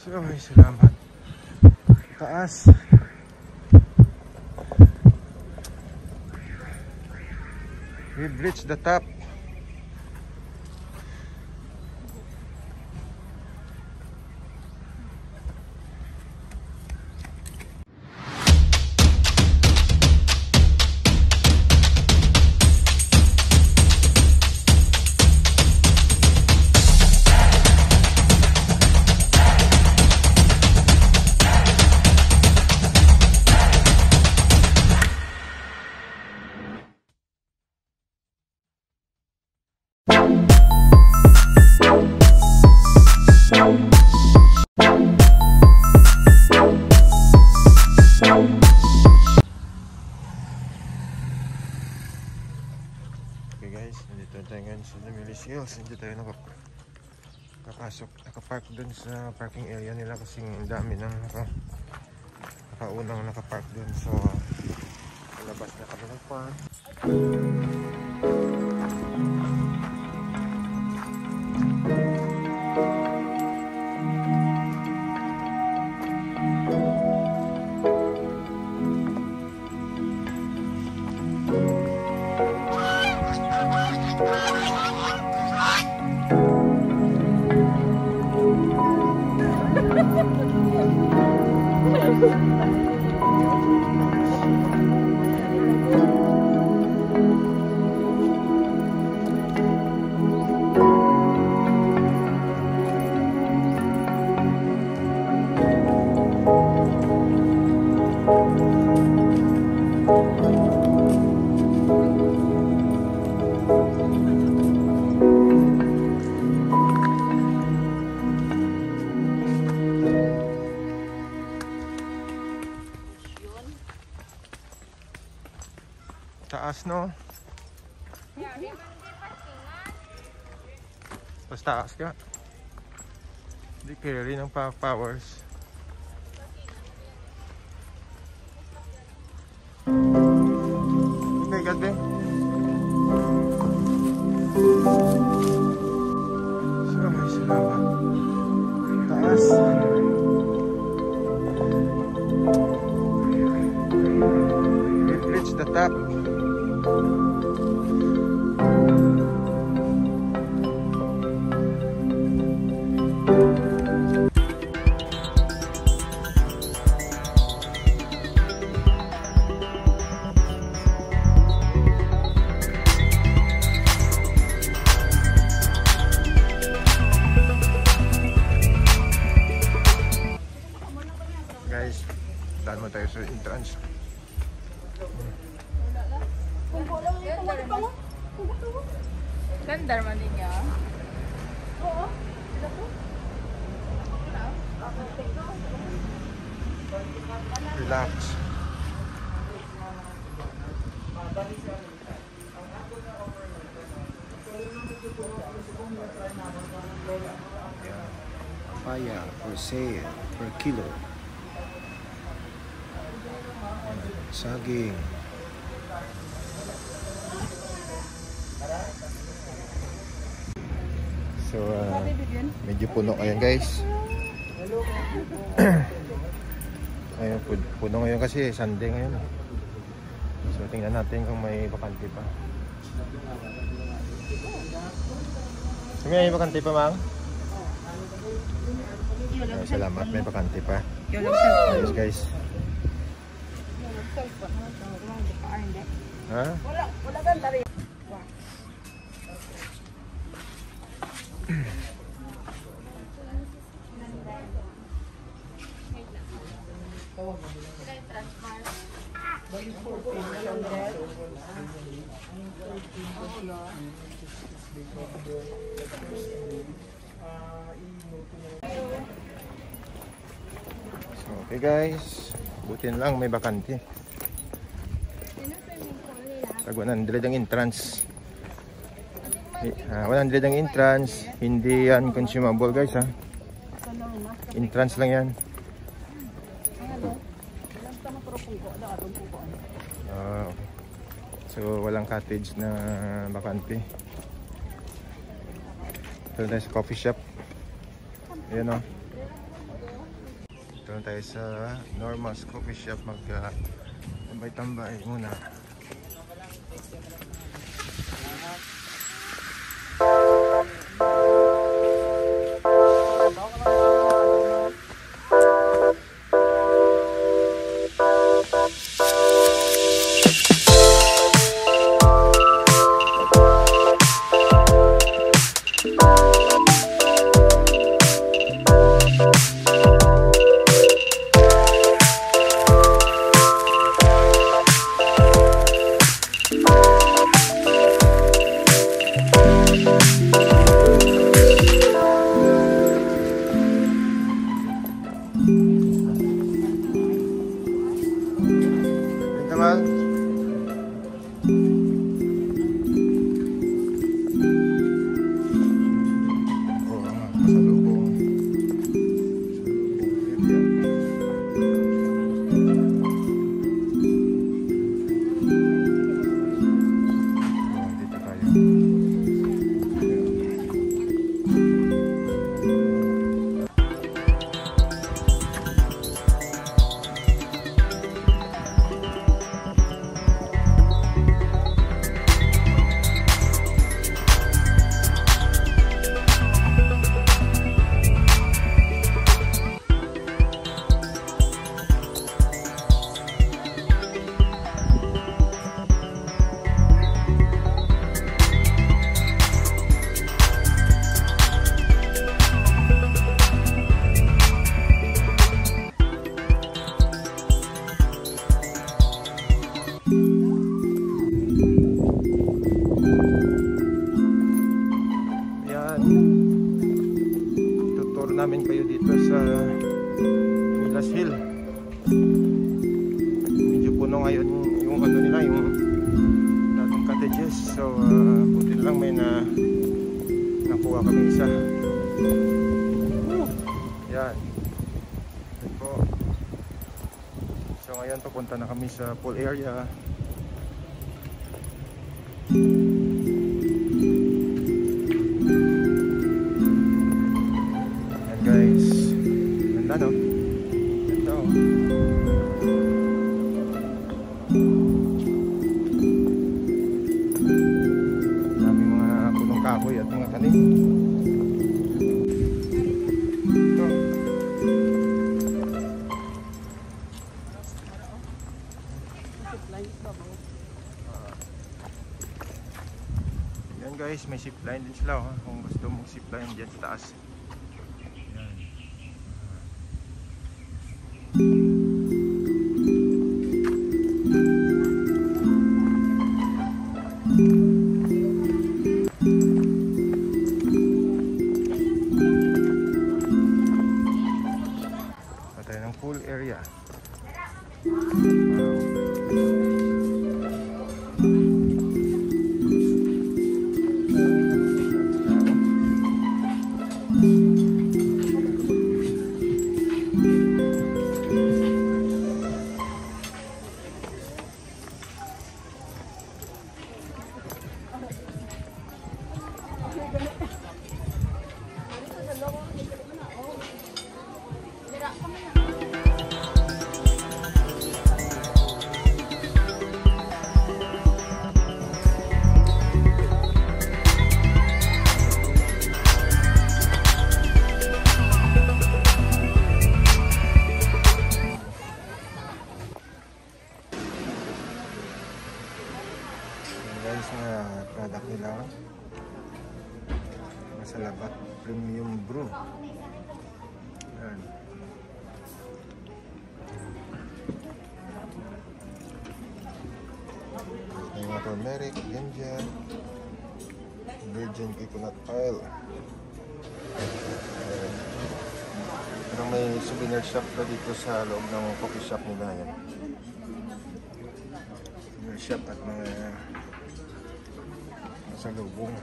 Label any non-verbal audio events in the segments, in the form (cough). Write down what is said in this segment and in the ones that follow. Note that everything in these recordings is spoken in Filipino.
So, ay, salamat. Taas. We've reached the top. Hills. Hindi tayo nakap nakapasok, nakapark dun sa parking area nila kasi ang dami nang naka, nakaunang nakapark dun. So, palabas na kami ng park. Taas no? Mas taas ka. Hindi carry ng powers. Okay, gabi. So, may salamat. Taas. Reached the top. Guys, Ganda naman din niya. Relax. Papaya for sale per kilo. Saging. So, uh, medyo puno ngayon guys. (clears throat) Ayun, pu- puno ngayon kasi Sunday ngayon. So, tingnan natin kung may bakante pa. So, may bakante pa, ma'am? Ah, salamat, may bakante pa. Ayos guys. Ha? Wala, wala ganda rin. So, okay guys. Buti na lang may bakante. Tag 100 ang entrance. Eh, ah, 100 ang entrance. Hindi yan consumable guys ha. Entrance lang yan. Ah, okay. So walang cottage na bakante. Ito tayo sa coffee shop. Ayan o. Dito na tayo sa Norma's Coffee Shop mag uh, tambay-tambay muna. Yan. Yan. So, ngayon papunta na kami sa pool area. Guys, may zipline din sila oh, kung gusto mong zipline dyan sa taas. Yan turmeric, ginger, virgin coconut oil. Pero may souvenir shop pa dito sa loob ng coffee shop nila. Yan. Souvenir shop at mga sa lubong.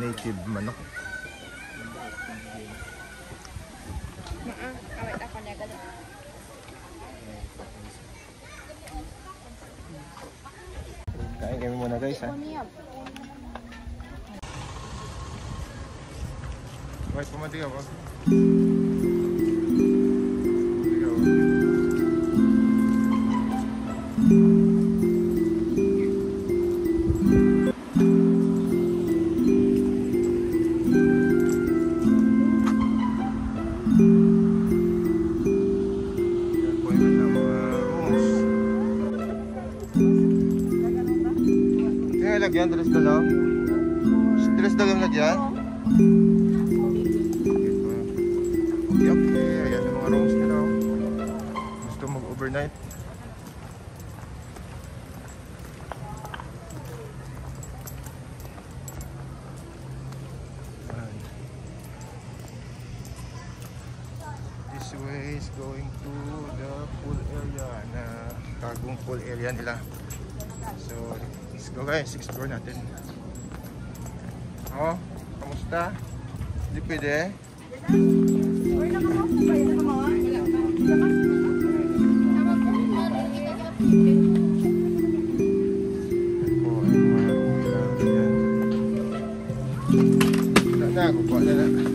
Native manok. Kain kami muna guys ha. Wait, pumati ka lagyan, dress na lang. Dress na dyan. Okay, okay. Ayan yung mga rooms nila. oh. Gusto mag-overnight. This way is going to the pool area na bagong pool area nila. So, let's go guys. Explore natin. Oh, kamusta? Hindi pwede? Po, ay mga ulam, yan. Wala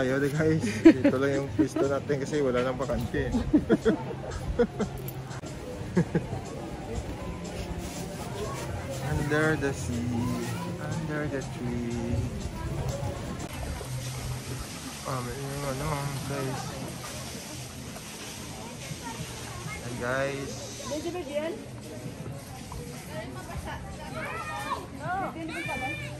tayo de guys. Dito lang yung pisto natin kasi wala nang bakante. (laughs) Under the sea, under the tree. Ah, may yung ano, guys. Hi guys. Medyo ba diyan? Ang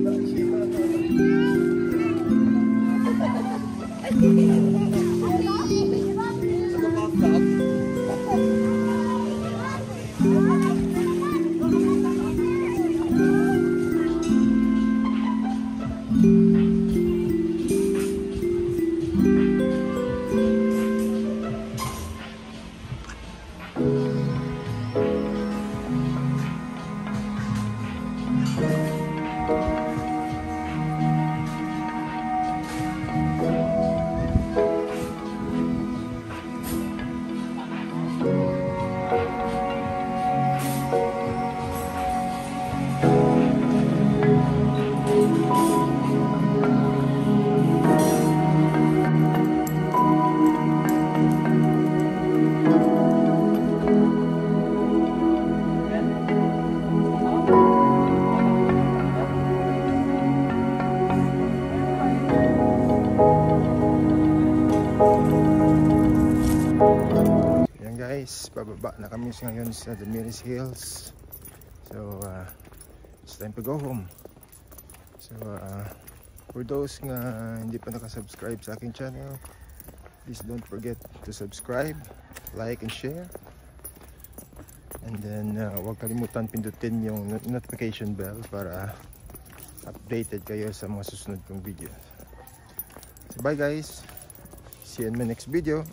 Pababa na kami ngayon sa Damiris Hills. So, uh, it's time to go home. So, uh, for those nga hindi pa nakasubscribe sa aking channel, please don't forget to subscribe, like, and share. And then, uh, huwag kalimutan pindutin yung not- notification bell para updated kayo sa mga susunod kong video. So, bye guys! See you in my next video.